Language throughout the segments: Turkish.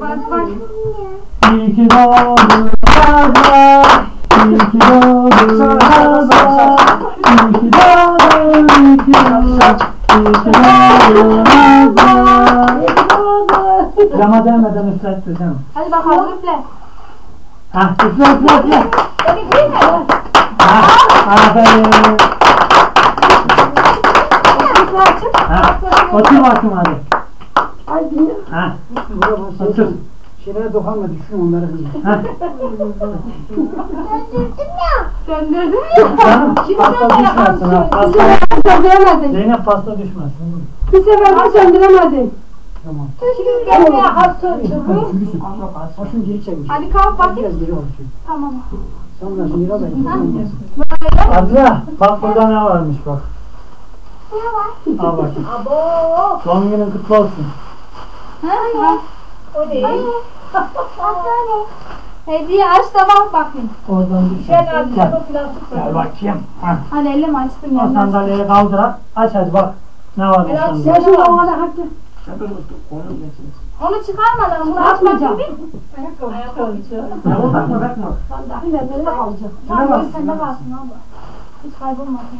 Bak bak. İyi ki doğdun Hazar. İyi ki doğdun Hazar. İyi ki doğdun, iyi ki doğdun. İyi ki doğdun Hazar. Cama değmeden üfletti canım. Hadi bakalım üfle. Ha, üfle üfle üfle. Beni değil mi? Ha, aferin. Üfle açıp. Ha, otur bakayım hadi. Hadi. Ha, otur. Şeylere dokunma düşün onları kızım. Ha, Söndürdün mü? canım Şimdi pasta sen düşmesin ha. Pasta, Söndüremedin. Zeynep pasta düşmesin. Bir sefer de söndüremedin. Tamam. Şimdi gelmeye has söndürdün. Başını geri çekmiş. Hadi kalk bakayım. Biraz geri olsun. Tamam. Sonra mira verin. Azra, bak burada ne varmış bak. Al bakayım. Abo. Doğum günün kutlu olsun. Ha? ha. O değil. Hediye aç da bak bakayım. Oradan düşün. Gel Gel. abi sana plastik Gel bakayım. Ha. Hadi elim açtım O sandalyeyi kaldır. Aç hadi bak. Ne var bu sandalye? Sen şimdi ona da hakkı. Onu çıkarmadan bunu Atmayacağım. açmayacağım. Ayakkabı. Tamam, bakma bakma. Nerede kalacak? Tamam böyle sende kalsın abla. Hiç kaybolmasın.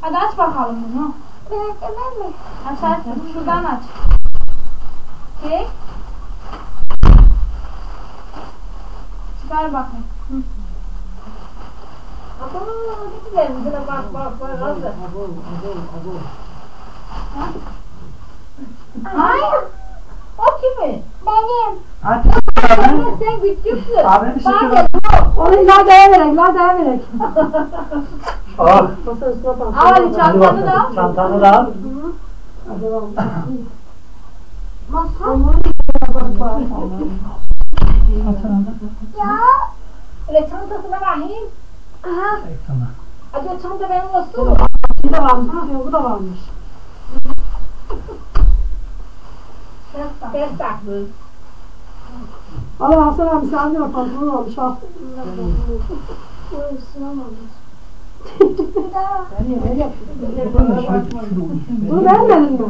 Hadi aç bakalım bunu. Aç aç. Şuradan aç. Çek. Çıkar. Hı. Abo ne güzel. Buna bak bak bak. Hazır. Hayır. O kimin? Benim. Aç. Sen küçüksün. Abi bir şey Bak bu. Onu ladaya verek, ladaya verek. Al. Masa üstüne bak. Al çantanı da al. Çantanı da al. Hadi bakalım. Öyle çantasına bakayım. Çek sana. Hadi o çanta benim olsun. De varmış. Bu da varmış. Ters taklı. Allah Hasan abi sen de pantolon almış. Al. Bunu vermedin mi?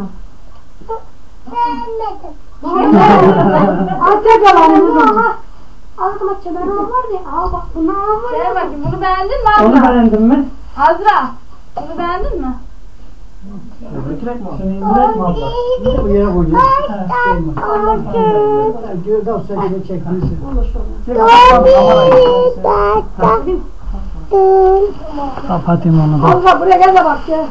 Al tekrar al bunu. Aklıma çömen var ya. Aa bak bunu var Gel ya. bakayım bunu beğendin mi Onu Azra? beğendin mi? Azra. Bunu beğendin mi? Şunu indirek mi abla? Bu yere koyacağız. Artık. Gördü o sen de çekmişsin. Kapatayım onu da. Allah buraya gel de bak gel.